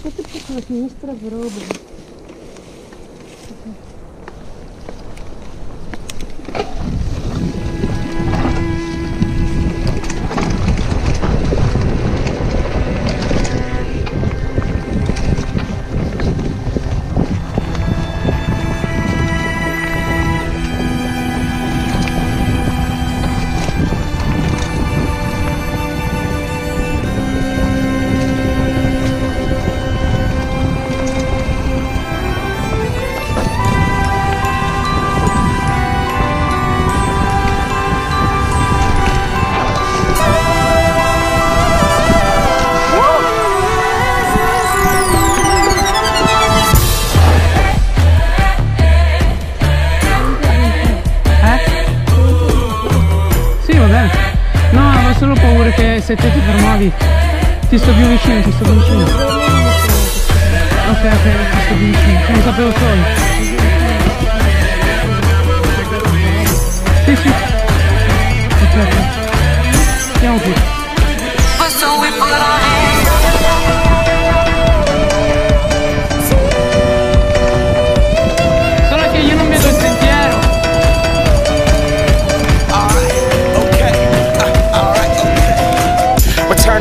Що ти пішла міністра зробимо? Se te ti fermavi ti sto più vicino, ti sto più vicino. Ok, ok, ti sto più vicino. Non sapevo solo. Sì, sì. Ok, ok. Andiamo qui.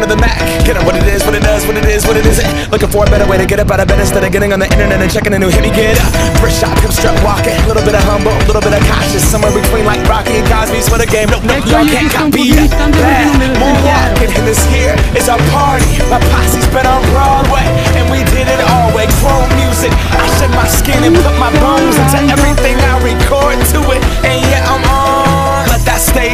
To Mac. Get up what it is, what it does, what it is, what it isn't. Looking for a better way to get up out of bed instead of getting on the internet and checking a new hit. Me get up. First shot, come strut walking. A little bit of humble, a little bit of cautious. Somewhere between like Rocky and Cosby's for the game. Nope, nope, y'all can't copy it.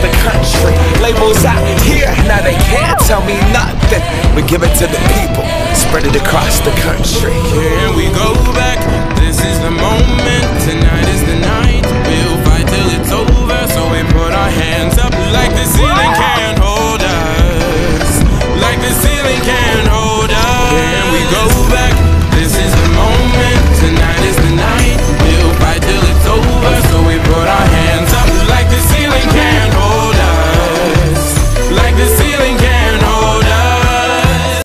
the country. Labels out here, now they can't tell me nothing. We give it to the people, spread it across the country. Here